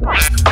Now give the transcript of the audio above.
Bye.